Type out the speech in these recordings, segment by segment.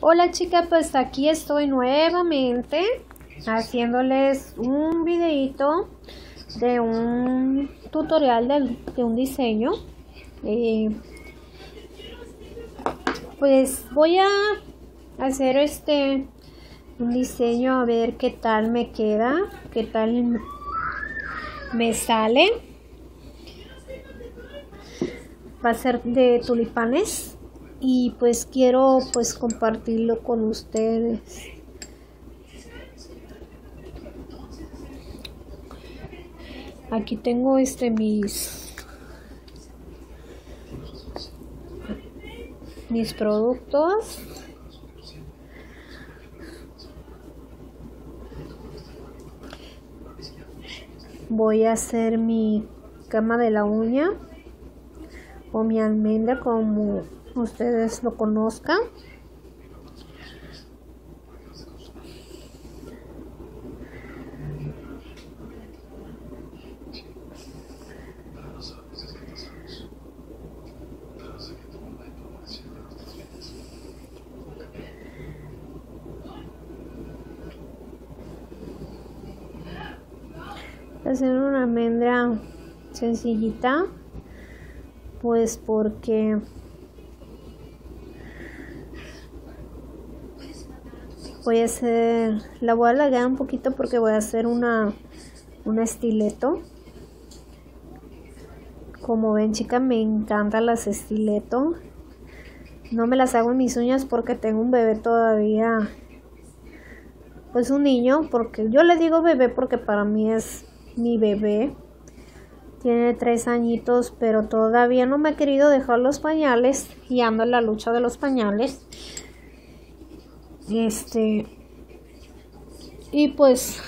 Hola chicas, pues aquí estoy nuevamente haciéndoles un videito de un tutorial de, un diseño. Eh, pues voy a hacer este un diseño a ver qué tal me queda, qué tal me sale. Va a ser de tulipanes y pues quiero pues compartirlo con ustedes. Aquí tengo este mis mis productos. Voy a hacer mi cama de la uña o mi almendra como ustedes lo conozcan. hacer una almendra sencillita pues porque voy a hacer la voy a alargar un poquito porque voy a hacer una un estileto. Como ven chicas me encantan las estileto. No me las hago en mis uñas porque tengo un bebé todavía pues un niño porque yo le digo bebé porque para mí es mi bebé. Tiene tres añitos pero todavía no me ha querido dejar los pañales y ando en la lucha de los pañales este. Y pues.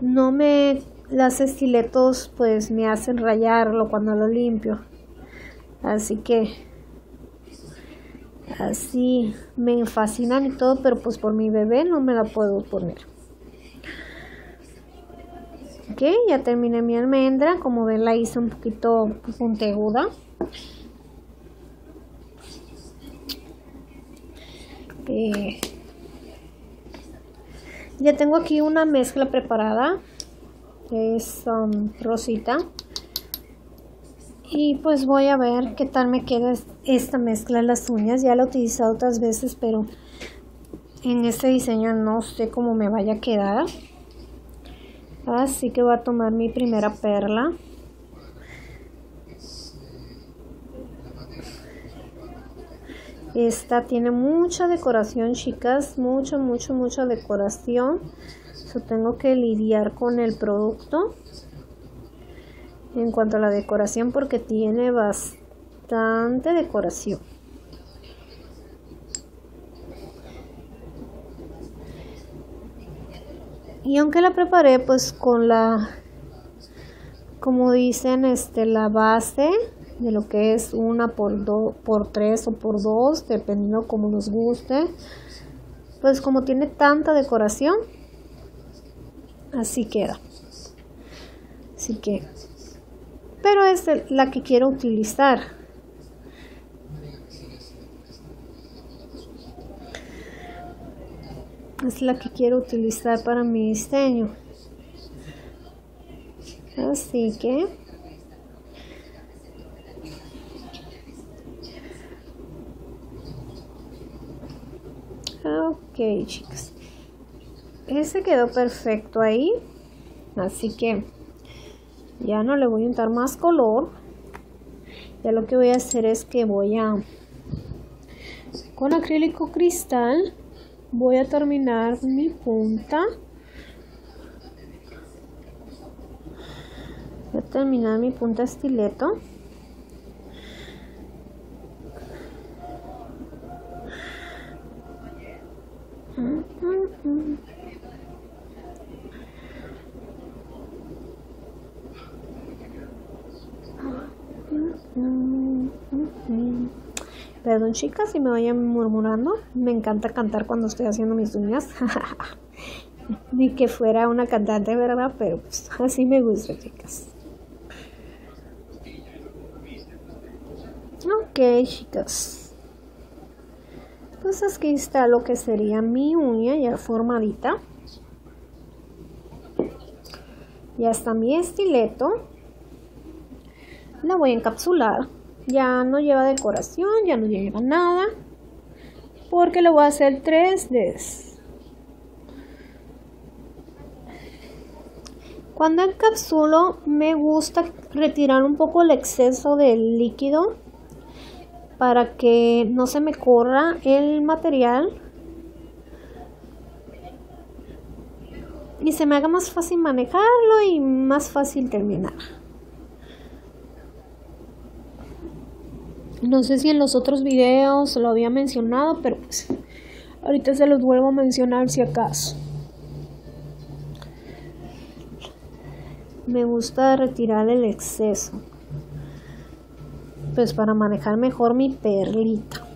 No me. Las estiletos pues me hacen rayarlo cuando lo limpio. Así que. Así me fascinan y todo, pero pues por mi bebé no me la puedo poner. Ok, ya terminé mi almendra. Como ven la hice un poquito punteguda. Eh, ya tengo aquí una mezcla preparada. Es um, rosita. Y pues voy a ver qué tal me queda esta mezcla en las uñas. Ya la he utilizado otras veces, pero en este diseño no sé cómo me vaya a quedar. Así que voy a tomar mi primera perla. Esta tiene mucha decoración, chicas. Mucha, mucha, mucha decoración. So, tengo que lidiar con el producto. En cuanto a la decoración, porque tiene bastante decoración. Y aunque la preparé pues con la como dicen este la base de lo que es una por, dos por tres o por dos, dependiendo como nos guste. Pues como tiene tanta decoración, así queda. Así que, pero es la que quiero utilizar. Es la que quiero utilizar para mi diseño. Así que ok chicas. Ese quedó perfecto ahí así que ya no le voy a untar más color. Ya lo que voy a hacer es que voy a con acrílico cristal voy a terminar mi punta. Voy a terminar mi punta estileto Perdón chicas si me vayan murmurando, me encanta cantar cuando estoy haciendo mis uñas. Ni que fuera una cantante, ¿verdad? Pero pues, así me gusta chicas. Ok chicas. pues aquí está lo que sería mi uña ya formadita ya está mi estileto la voy a encapsular ya no lleva decoración ya no lleva nada porque le voy a hacer 3D cuando encapsulo me gusta retirar un poco el exceso del líquido para que no se me corra el material y se me haga más fácil manejarlo y más fácil terminar. No sé si en los otros videos lo había mencionado, pero pues ahorita se los vuelvo a mencionar si acaso. Me gusta retirar el exceso. Pues para manejar mejor mi perlita.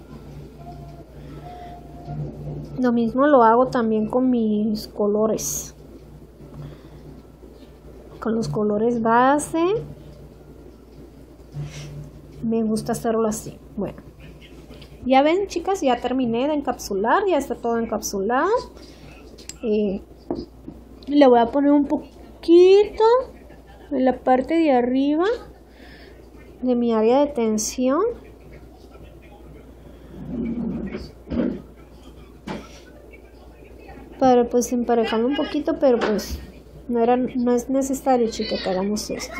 Lo mismo lo hago también con mis colores. Con los colores base me gusta hacerlo así. Bueno, ya ven chicas, ya terminé de encapsular, ya está todo encapsulado. Eh, le voy a poner un poquito en la parte de arriba de mi área de tensión. Para pues emparejarlo un poquito, pero pues no, era, no es necesario, chicas, que hagamos esto.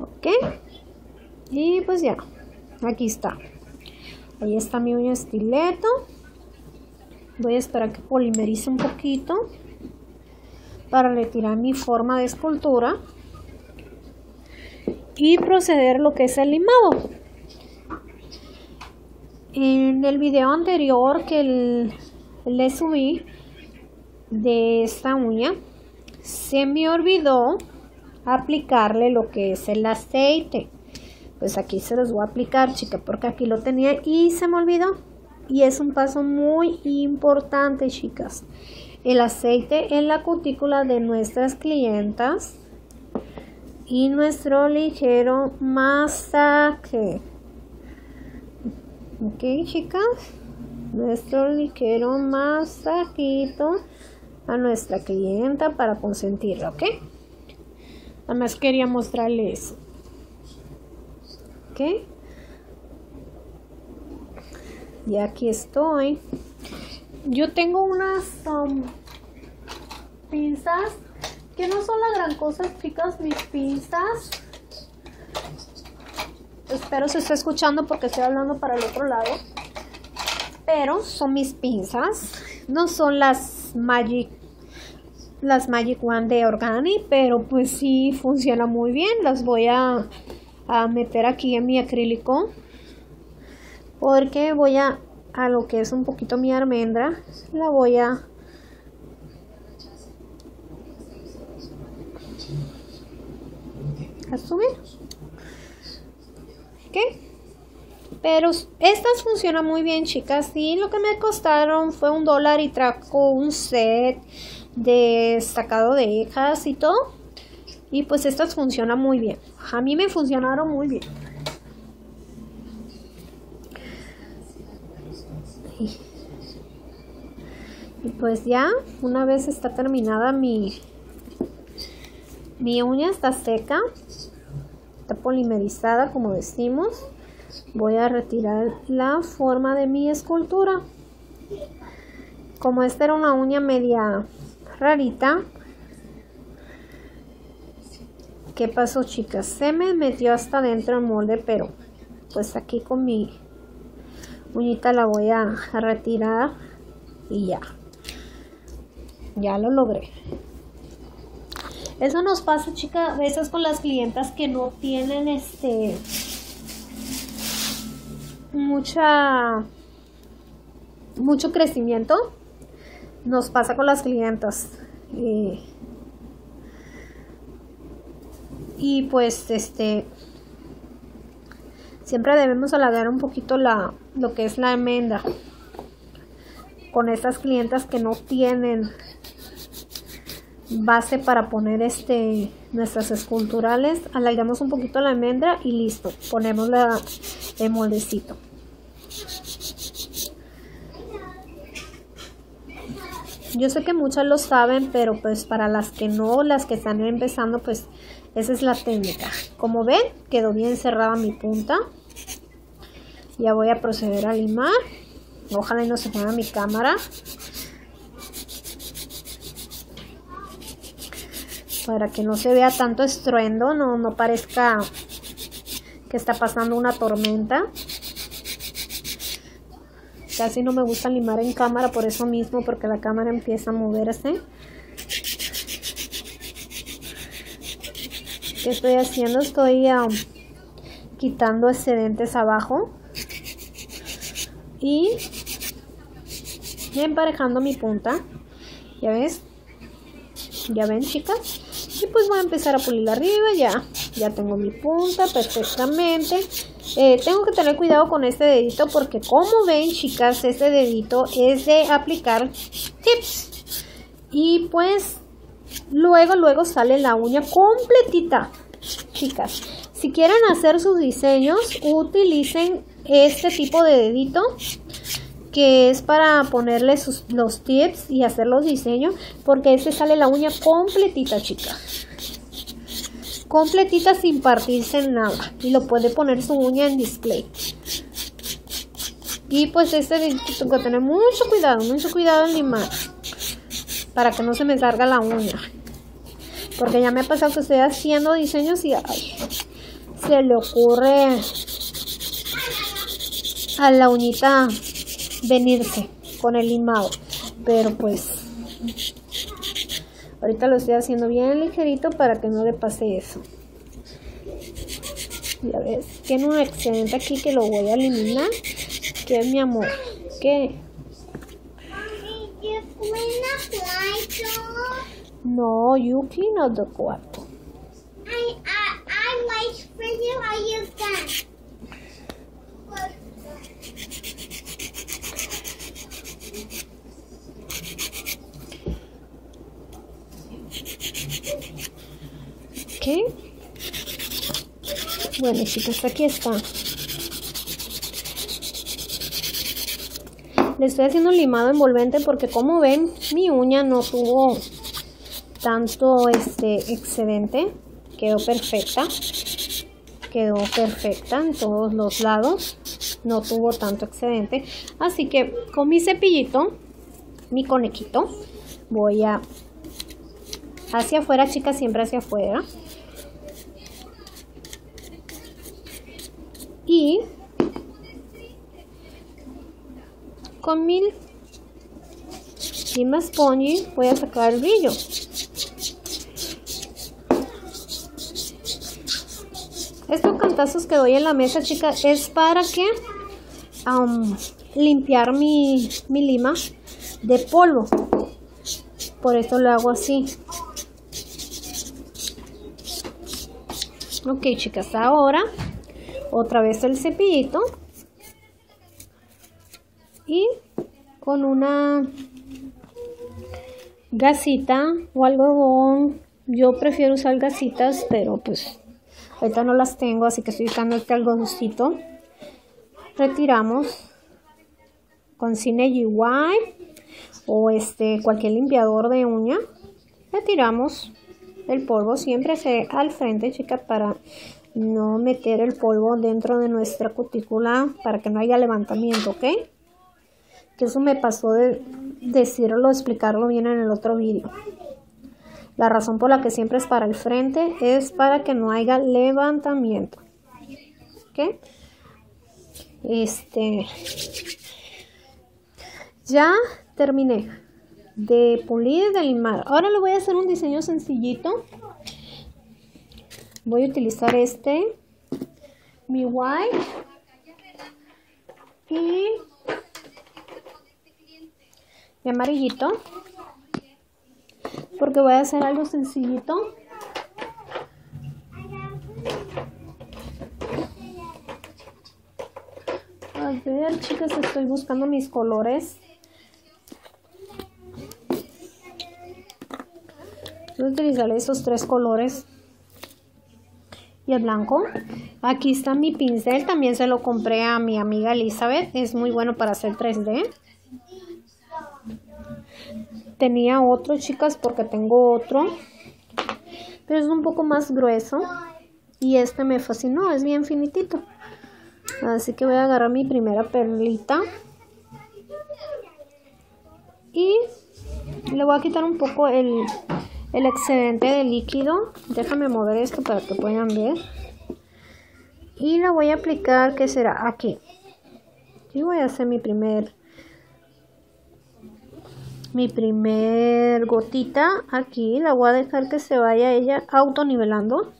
¿Ok? Y pues ya, aquí está. Ahí está mi uña estileto. Voy a esperar que polimerice un poquito para retirar mi forma de escultura y proceder lo que es el limado. En el video anterior que le subí de esta uña, se me olvidó aplicarle lo que es el aceite pues aquí se los voy a aplicar chica porque aquí lo tenía y se me olvidó. Y es un paso muy importante chicas. El aceite en la cutícula de nuestras clientas y nuestro ligero masaje. Ok chicas nuestro ligero masajito a nuestra clienta para consentirla ok nada más quería mostrarles y aquí estoy. Yo tengo unas um, pinzas que no son la gran cosa chicas mis pinzas. Espero se esté escuchando porque estoy hablando para el otro lado. Pero son mis pinzas. No son las magic las magic one de organi pero pues sí funciona muy bien. Las voy a a meter aquí en mi acrílico porque voy a a lo que es un poquito mi almendra la voy a a subir pero estas funcionan muy bien chicas y lo que me costaron fue un dólar y trajo un set de sacado de cejas y todo y pues estas funcionan muy bien. A mí me funcionaron muy bien. Y, pues ya, una vez está terminada mi, mi uña está seca, está polimerizada como decimos. Voy a retirar la forma de mi escultura. Como esta era una uña media rarita, ¿Qué pasó, chicas? Se me metió hasta dentro el molde, pero pues aquí con mi uñita la voy a, retirar y ya. Ya lo logré. Eso nos pasa, chicas, a veces con las clientas que no tienen este mucha mucho crecimiento. Nos pasa con las clientas. Y y pues este siempre debemos halagar un poquito la, lo que es la enmienda con estas clientas que no tienen base para poner este nuestras esculturales. Alargamos un poquito la almendra y listo ponemos la, el moldecito. Yo sé que muchas lo saben pero pues para las que no las que están empezando pues esa es la técnica. Como ven, quedó bien cerrada mi punta. Ya voy a proceder a limar. Ojalá no se ponga mi cámara. Para que no se vea tanto estruendo, no, no parezca que está pasando una tormenta. Casi no me gusta limar en cámara por eso mismo, porque la cámara empieza a moverse. ¿Qué estoy haciendo? Estoy um, quitando excedentes abajo. Y emparejando mi punta. ¿Ya ves? ¿Ya ven, chicas? Y pues voy a empezar a pulir arriba. Ya, ya tengo mi punta perfectamente. Eh, tengo que tener cuidado con este dedito porque como ven chicas, este dedito es de aplicar tips. Y pues luego, luego sale la uña completita. Chicas, si quieren hacer sus diseños, utilicen este tipo de dedito que es para ponerle los tips y hacer los diseños porque este sale la uña completita chicas completita sin partirse nada y lo puede poner su uña en display. Y pues este tengo que tener mucho cuidado mucho cuidado en limar para que no se me salga la uña porque ya me ha pasado que estoy haciendo diseños y se le ocurre a la uñita venirse con el limado pero pues Ahorita lo estoy haciendo bien ligerito para que no le pase eso. Ya ves, tiene un excedente aquí que lo voy a eliminar. Que es mi amor. ¿Qué? No, you clean out the cuarto. I, I, I wait for you. Are you done? Bueno, chicos, aquí está. Le estoy haciendo un limado envolvente porque como ven, mi uña no tuvo tanto este excedente. Quedó perfecta. Quedó perfecta en todos los lados. No tuvo tanto excedente. Así que con mi cepillito, mi conejito, voy a hacia afuera, chicas, siempre hacia afuera. y con mil y pony voy a sacar el brillo estos cantazos que doy en la mesa chicas es para que limpiar mi, mi lima de polvo. Por eso lo hago así. Ok chicas ahora otra vez el cepillito. Y con una gasita o algodón. Yo prefiero usar gasitas pero pues ahorita no las tengo así que estoy usando este algodoncito retiramos con Cine Wipe o este cualquier limpiador de uña retiramos el polvo siempre al frente chica para no meter el polvo dentro de nuestra cutícula para que no haya levantamiento, ¿ok? Que eso me pasó de decirlo, explicarlo bien en el otro vídeo. La razón por la que siempre es para el frente es para que no haya levantamiento. ¿Ok? Este. Ya terminé de pulir y de limar. Ahora le voy a hacer un diseño sencillito voy a utilizar este mi white y mi amarillito porque voy a hacer algo sencillito a ver chicas estoy buscando mis colores voy a utilizar esos tres colores y el blanco. Aquí está mi pincel, también se lo compré a mi amiga Elizabeth, es muy bueno para hacer 3D. Tenía otro, chicas, porque tengo otro. Pero es un poco más grueso. Y este me fascinó, es bien finitito. Así que voy a agarrar mi primera perlita. Y le voy a quitar un poco el, el excedente de líquido. Déjame mover esto para que puedan ver. Y la voy a aplicar, que será aquí. Y voy a hacer mi primer mi primer gotita aquí la voy a dejar que se vaya ella autonivelando.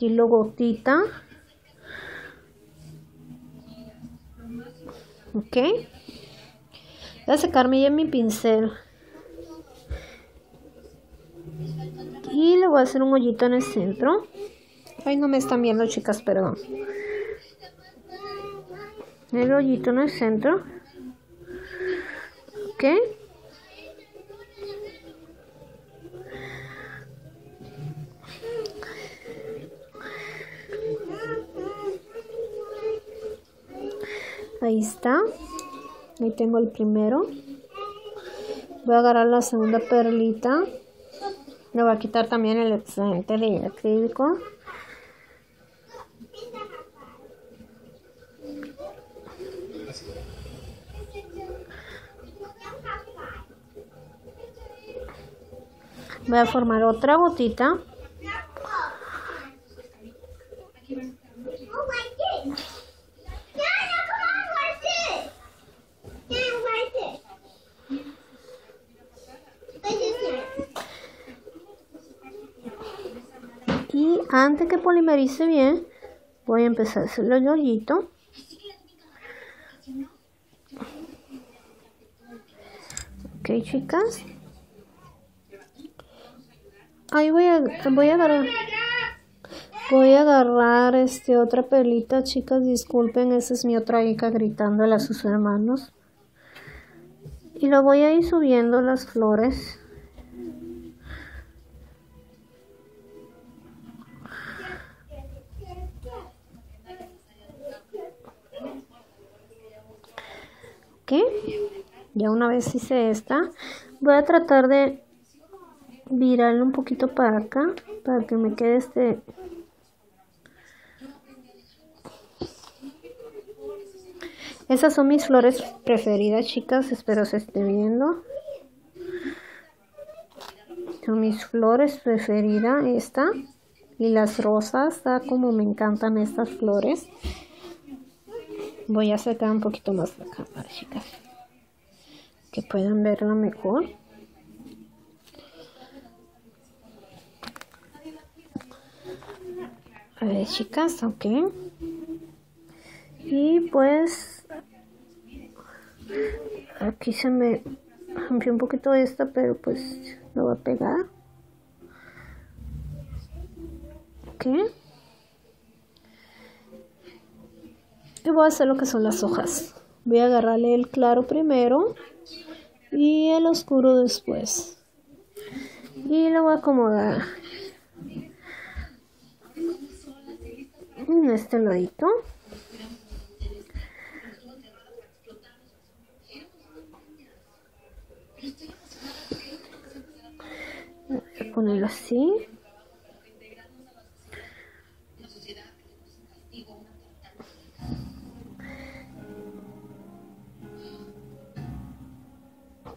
Y lo gotita. Ok. Voy a secarme ya mi pincel. Y le voy a hacer un hoyito en el centro. Ay no me están viendo chicas perdón el hoyito en el centro. Ok. Ahí está. Ahí tengo el primero. Voy a agarrar la segunda perlita. Le voy a quitar también el excedente de acrílico voy a formar otra gotita. Y antes que polimerice bien voy a empezar a hacer el hoyito ok chicas Ahí voy a, voy a agarrar. Voy a agarrar este otra pelita, chicas, disculpen, esa es mi otra hija gritándole a sus hermanos. Y lo voy a ir subiendo las flores. ¿Ok? Ya una vez hice esta, voy a tratar de virarlo un poquito para acá para que me quede este esas son mis flores preferidas chicas espero se esté viendo. Son mis flores preferidas esta y las rosas ah, como me encantan estas flores. Voy a sacar un poquito más la cámara chicas que puedan verla mejor Chicas, ok. Y pues aquí se me rompió un poquito esta, pero pues lo voy a pegar. Ok. Y voy a hacer lo que son las hojas. Voy a agarrarle el claro primero y el oscuro después. Y lo voy a acomodar en este ladito. Voy a ponerlo así.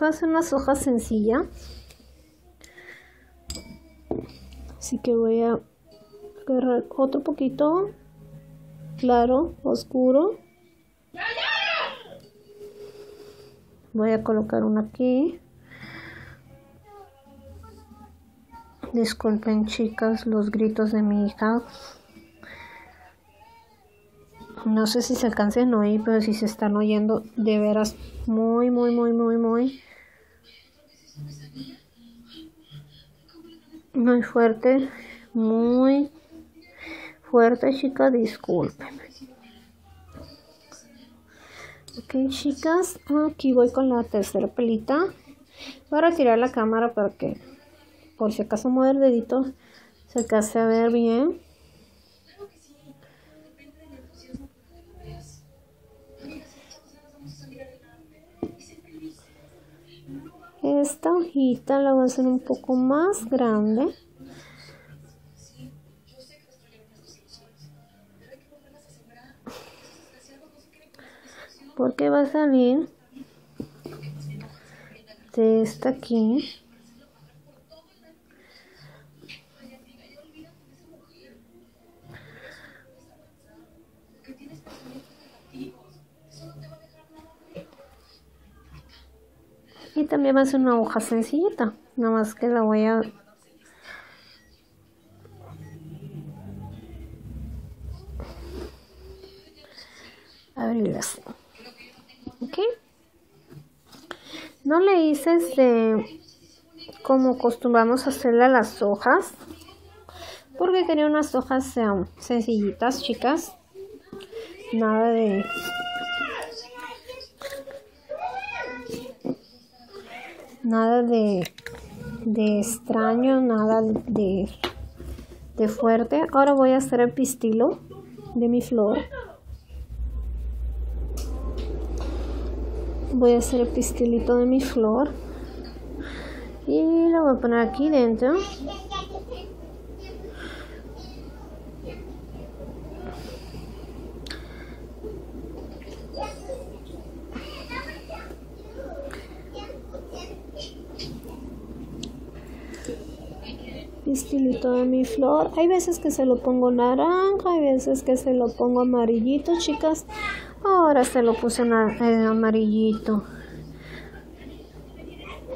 Va a ser unas hojas sencillas así que voy a otro poquito claro, oscuro. Voy a colocar uno aquí. Disculpen chicas los gritos de mi hija. No sé si se alcancen a oír, pero si se están oyendo de veras muy, muy, muy, muy, muy. Muy fuerte, muy fuerte, chicas, discúlpenme. Ok, chicas, aquí voy con la tercera pelita. Voy a retirar la cámara para que, por si acaso mueve el dedito, se case a ver bien. Esta hojita la voy a hacer un poco más grande. Porque va a salir de esta aquí. Y también va a ser una hoja sencillita, nada más que la voy a abrir así. ¿Ok? No le hice este como acostumbramos a hacerle a las hojas porque quería unas hojas sencillitas chicas nada de nada de, de extraño, nada de, de fuerte. Ahora voy a hacer el pistilo de mi flor. Voy a hacer el pistilito de mi flor. Y lo voy a poner aquí dentro. estilito de mi flor. Hay veces que se lo pongo naranja, hay veces que se lo pongo amarillito, chicas. Ahora se lo puse en, amarillito.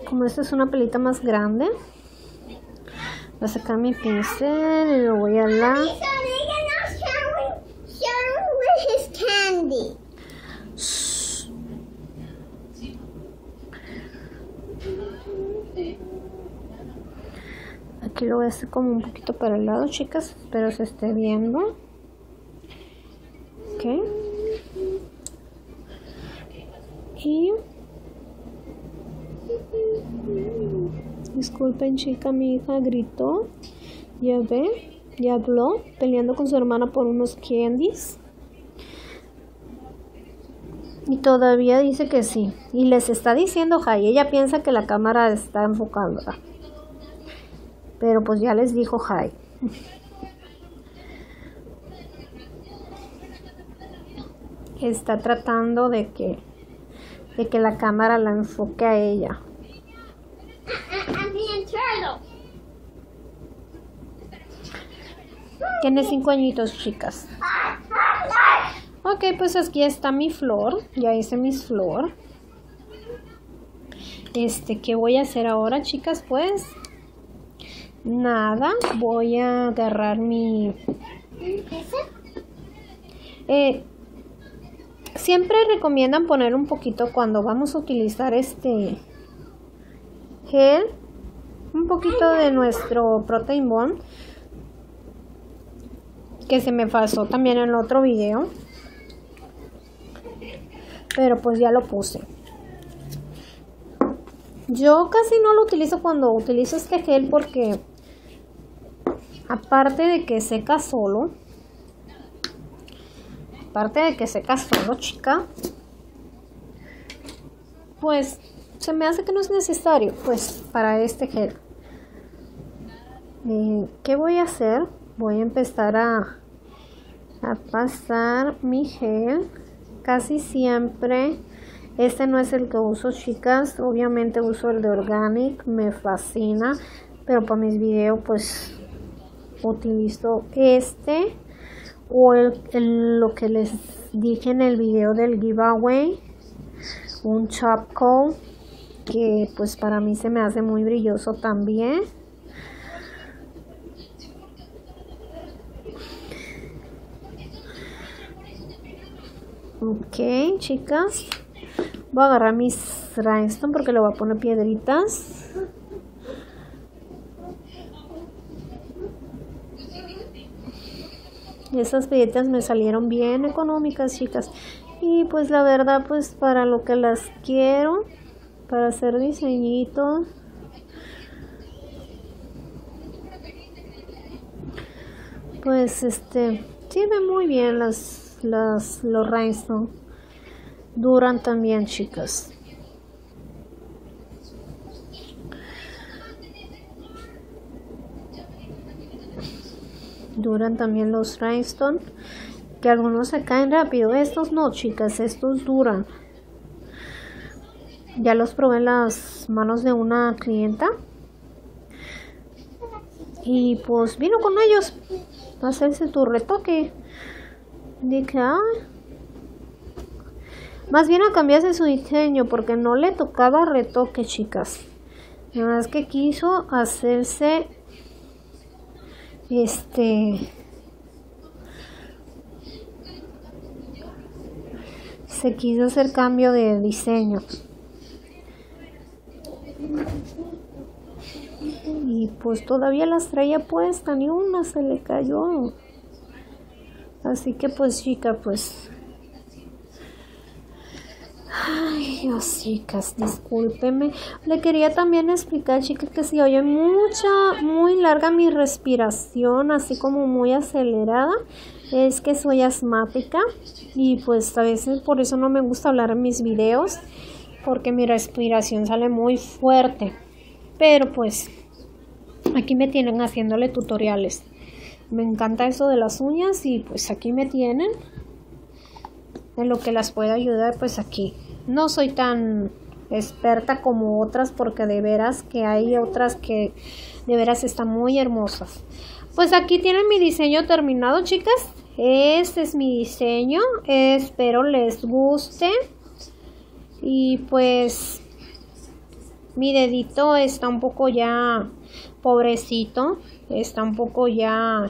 Como esta es una pelita más grande, voy a sacar mi pincel y lo voy a la... Aquí lo voy a hacer como un poquito para el lado, chicas. Espero se esté viendo. Ok. Disculpen, chica, mi hija gritó. Ya ve, ya habló, peleando con su hermana por unos candies. Y todavía dice que sí. Y les está diciendo, Jai, ella piensa que la cámara está enfocándola. Pero pues ya les dijo hi. Está tratando de que de que la cámara la enfoque a ella. Tiene cinco añitos, chicas. Ok, pues aquí está mi flor. Ya hice mis flor. Este, ¿qué voy a hacer ahora, chicas? Pues nada, voy a agarrar mi... Eh, siempre recomiendan poner un poquito cuando vamos a utilizar este gel, un poquito de nuestro protein bond, que se me pasó también en otro video, pero pues ya lo puse. Yo casi no lo utilizo cuando utilizo este gel porque aparte de que seca solo, aparte de que seca solo, chica, pues se me hace que no es necesario, pues, para este gel. Eh, ¿Qué voy a hacer? Voy a empezar a, a pasar mi gel casi siempre. Este no es el que uso, chicas. Obviamente uso el de Organic, me fascina. Pero para mis videos, pues utilizo este o el, lo que les dije en el video del giveaway un chop que pues para mí se me hace muy brilloso también. Ok chicas. Voy a agarrar mis rhinestone porque le voy a poner piedritas esas piedritas me salieron bien económicas chicas. Y pues la verdad pues para lo que las quiero para hacer diseñitos pues este sirven muy bien las las los rhinestone duran también chicas duran también los rhinestone que algunos se caen rápido. Estos no chicas estos duran. Ya los probé en las manos de una clienta. Y pues vino con ellos a hacerse tu retoque. Dije ah más bien a cambiarse su diseño porque no le tocaba retoque chicas. Nada más que quiso hacerse este se quiso hacer cambio de diseño. Y pues todavía las traía puesta ni una se le cayó. Así que pues chica pues Ay, Dios, chicas, discúlpeme. Le quería también explicar, chicas, que si oye mucha, muy larga mi respiración, así como muy acelerada, es que soy asmática y pues a veces por eso no me gusta hablar en mis videos, porque mi respiración sale muy fuerte. Pero pues aquí me tienen haciéndole tutoriales. Me encanta eso de las uñas y pues aquí me tienen en lo que las puedo ayudar pues aquí no soy tan experta como otras porque de veras que hay otras que de veras están muy hermosas. Pues aquí tienen mi diseño terminado chicas. Este es mi diseño. Espero les guste. Y pues mi dedito está un poco ya pobrecito está un poco ya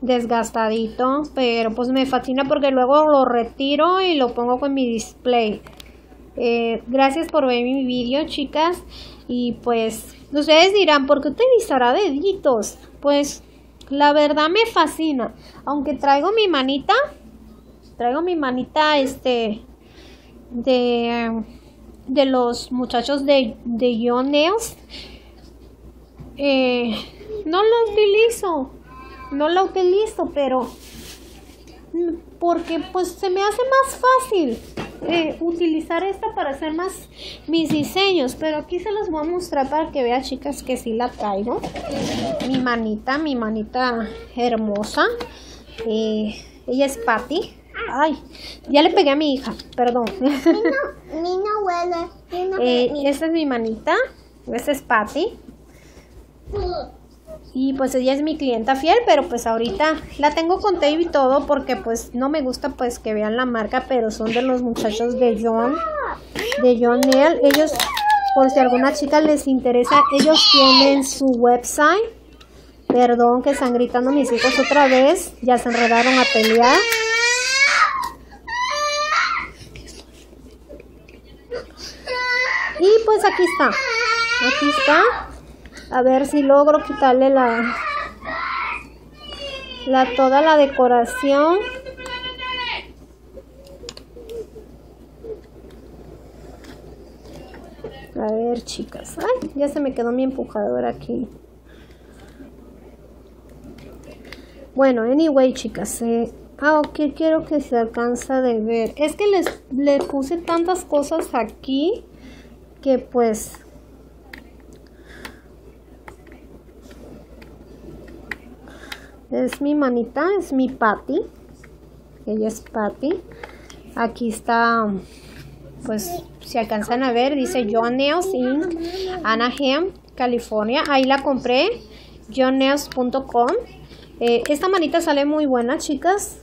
desgastadito, pero pues me fascina porque luego lo retiro y lo pongo con mi display. Eh, gracias por ver mi vídeo, chicas. Y pues ustedes dirán, ¿por qué utilizará deditos? Pues la verdad me fascina. Aunque traigo mi manita, traigo mi manita este de, de los muchachos de, de Nails. Eh, no lo utilizo no la utilizo, pero porque pues se me hace más fácil eh, utilizar esta para hacer más mis diseños. Pero aquí se los voy a mostrar para que vean chicas que sí la traigo. Mi manita mi manita hermosa. Eh, ella es Patty. Ay ya le pegué a mi hija perdón. Mi no, huele eh, esta es mi manita esta es Patty y pues ella es mi clienta fiel, pero pues ahorita la tengo con tape y todo porque pues no me gusta pues que vean la marca, pero son de los muchachos de John, de John Nail. Ellos, por si alguna chica les interesa, ellos tienen su website. Perdón que están gritando mis hijos otra vez, ya se enredaron a pelear. Y pues aquí está, aquí está a ver si logro quitarle la la toda la decoración. A ver chicas. Ay ya se me quedó mi empujador aquí. Bueno anyway chicas eh, ah ok quiero que se alcanza de ver. Es que les le puse tantas cosas aquí que pues es mi manita, es mi Patty. Ella es Patty. Aquí está, pues si alcanzan a ver, dice John Nails Inc. Anaheim, California. Ahí la compré, johnnails.com. Eh, esta manita sale muy buena, chicas.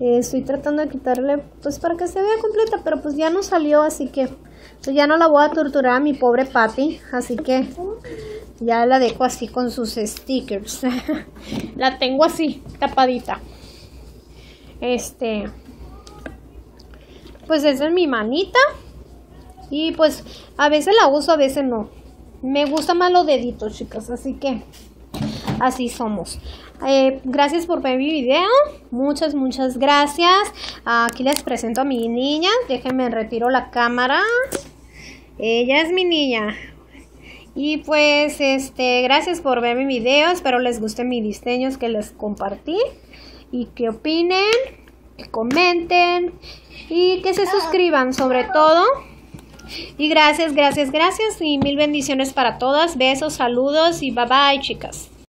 Eh, estoy tratando de quitarle, pues para que se vea completa, pero pues ya no salió, así que pues ya no la voy a torturar a mi pobre Patty. Así que ya la dejo así con sus stickers. la tengo así, tapadita. Este. Pues esa es mi manita. Y pues a veces la uso, a veces no. Me gusta más los deditos, chicas. Así que así somos. Eh, gracias por ver mi video. Muchas, muchas gracias. Aquí les presento a mi niña. Déjenme retiro la cámara. Ella es mi niña. Y pues, este, gracias por ver mi video. Espero les gusten mis diseños que les compartí. Y que opinen, que comenten y que se suscriban sobre todo. Y gracias, gracias, gracias. Y mil bendiciones para todas. Besos, saludos y bye bye, chicas.